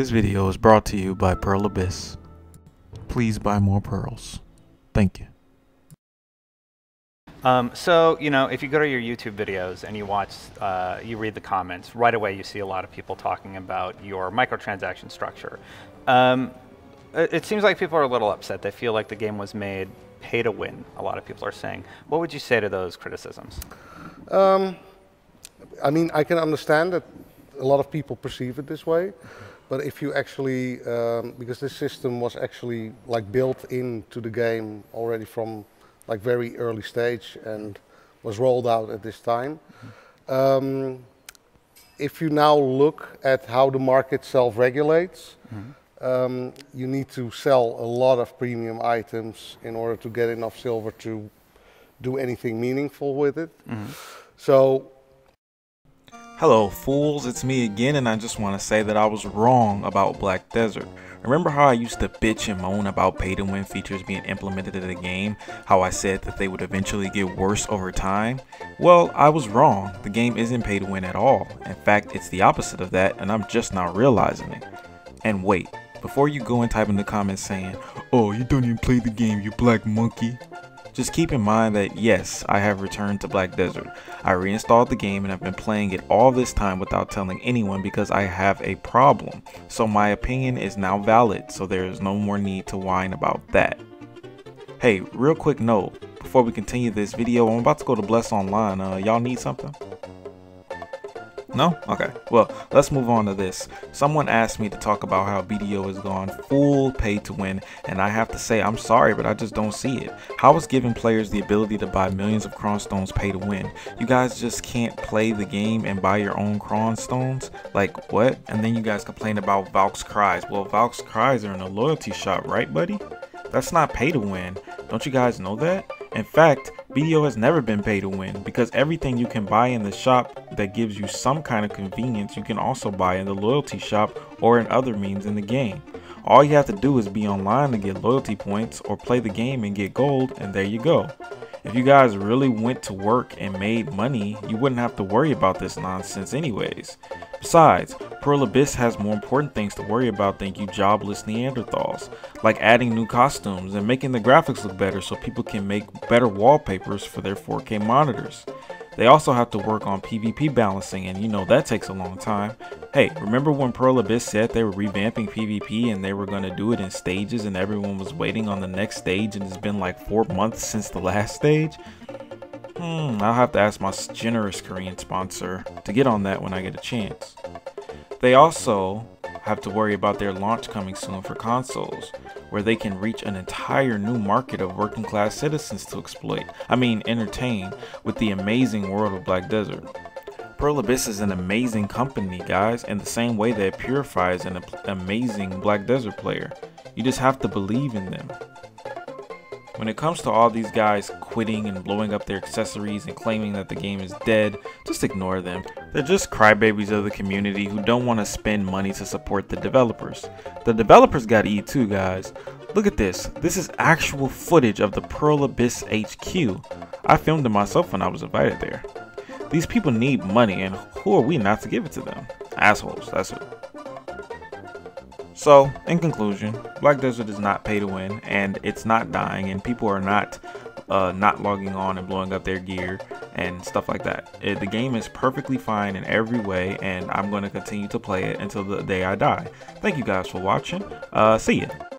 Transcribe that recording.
This video is brought to you by Pearl Abyss. Please buy more pearls. Thank you. Um, so, you know, if you go to your YouTube videos and you watch, uh, you read the comments, right away you see a lot of people talking about your microtransaction structure. Um, it, it seems like people are a little upset. They feel like the game was made pay to win, a lot of people are saying. What would you say to those criticisms? Um, I mean, I can understand that a lot of people perceive it this way, but if you actually, um, because this system was actually like built into the game already from like very early stage and was rolled out at this time. Um, if you now look at how the market self-regulates, um, you need to sell a lot of premium items in order to get enough silver to do anything meaningful with it. So Hello, fools. It's me again, and I just want to say that I was wrong about Black Desert. Remember how I used to bitch and moan about pay to win features being implemented in the game? How I said that they would eventually get worse over time? Well, I was wrong. The game isn't pay to win at all. In fact, it's the opposite of that, and I'm just not realizing it. And wait, before you go and type in the comments saying, Oh, you don't even play the game, you black monkey. Just keep in mind that yes, I have returned to Black Desert. I reinstalled the game and have been playing it all this time without telling anyone because I have a problem. So my opinion is now valid, so there is no more need to whine about that. Hey, real quick note, before we continue this video, I'm about to go to Bless Online. Uh, y'all need something? No? Okay. Well, let's move on to this. Someone asked me to talk about how BDO has gone full pay to win, and I have to say I'm sorry, but I just don't see it. How is giving players the ability to buy millions of Cron Stones pay to win? You guys just can't play the game and buy your own Cron Stones? Like, what? And then you guys complain about Valk's Cries. Well, Valk's Cries are in a loyalty shop, right, buddy? That's not pay to win. Don't you guys know that? In fact, BDO has never been pay to win because everything you can buy in the shop that gives you some kind of convenience you can also buy in the loyalty shop or in other means in the game. All you have to do is be online to get loyalty points or play the game and get gold and there you go. If you guys really went to work and made money, you wouldn't have to worry about this nonsense anyways. Besides, Pearl Abyss has more important things to worry about than you jobless Neanderthals, like adding new costumes and making the graphics look better so people can make better wallpapers for their 4K monitors. They also have to work on PvP balancing, and you know that takes a long time. Hey, remember when Pearl Abyss said they were revamping PvP and they were going to do it in stages and everyone was waiting on the next stage and it's been like 4 months since the last stage? Hmm, I'll have to ask my generous Korean sponsor to get on that when I get a chance. They also have to worry about their launch coming soon for consoles, where they can reach an entire new market of working class citizens to exploit, I mean entertain, with the amazing world of Black Desert. Pearl Abyss is an amazing company, guys, in the same way that Purify is an amazing Black Desert player. You just have to believe in them. When it comes to all these guys quitting and blowing up their accessories and claiming that the game is dead, just ignore them. They're just crybabies of the community who don't want to spend money to support the developers. The developers got E too, guys. Look at this. This is actual footage of the Pearl Abyss HQ. I filmed it myself when I was invited there. These people need money, and who are we not to give it to them? Assholes, that's it. So, in conclusion, Black Desert is not pay to win, and it's not dying, and people are not uh, not logging on and blowing up their gear and stuff like that. It, the game is perfectly fine in every way, and I'm going to continue to play it until the day I die. Thank you guys for watching. Uh, see ya.